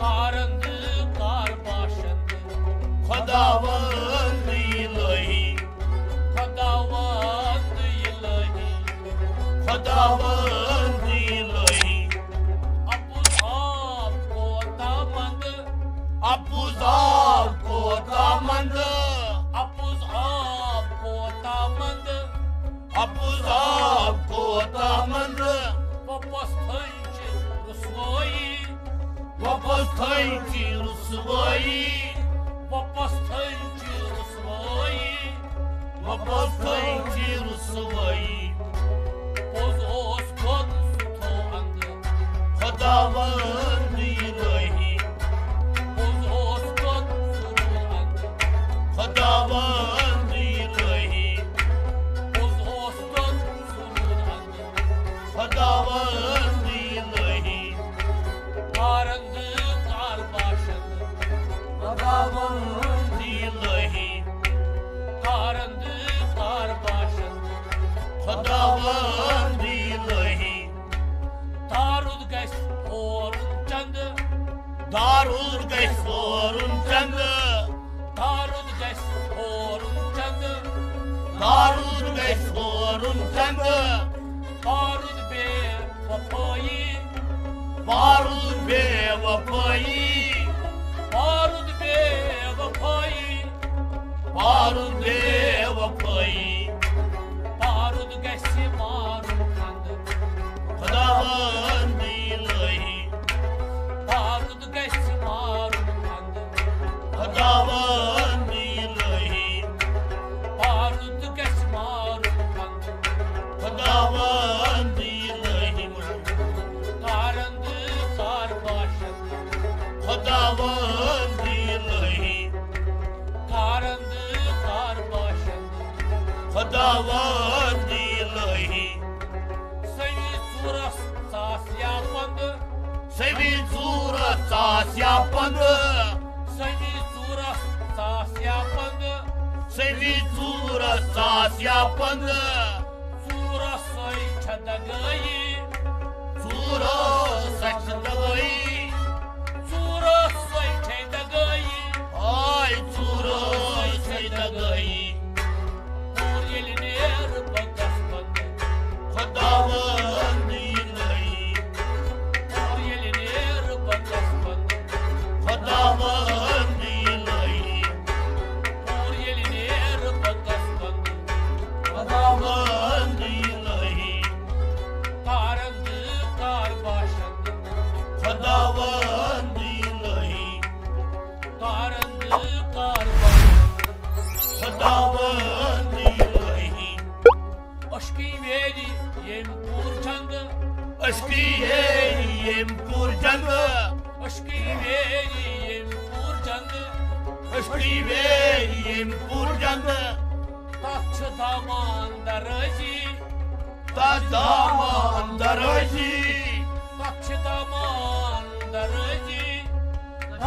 Karındı kar başındı. Xudavand ilahi Kadavandı ilahi Xudavand ilahi Apuz ab kotamandı Apuzal kotamand Apuz ab kotamandı Apuzal Ay no Rus boy Darul gaysorun chandı Tarud be vapayı Barul be vafai Tarud be vapayı Barul be vafai Sem vitura, só se apanha. Sem vitura, só se apanha. Xudavand ilahi. Karındı kar başındı Xudavand ilahi. Aşkı veri yem kurçandı Aşkiye yem kurcandı. Aşkı veri yem kurçandı Aşkiye yem kurcandı. Tatçı daman daracı. Ta zaman daracı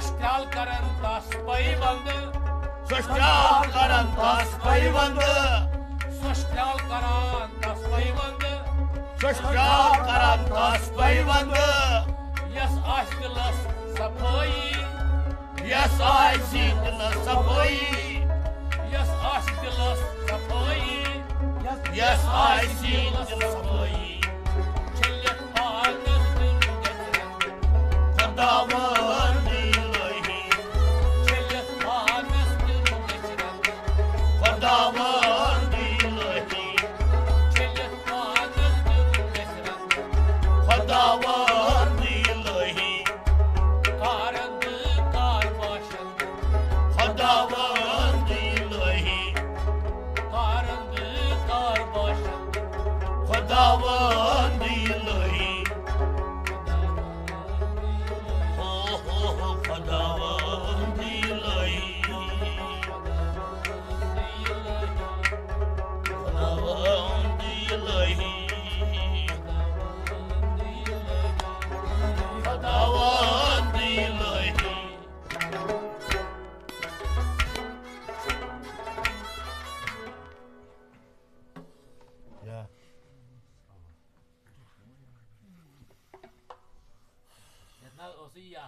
Soşkal karın tas paybandı Suşta karan tas payvandı Soşkal karan tas paybandı Suşta karan tas payvandı Yas aşkılas sapayı. Yas ay sidna sapoyi Yas aşkılas sapayı. Yas ay Adama. Yeah.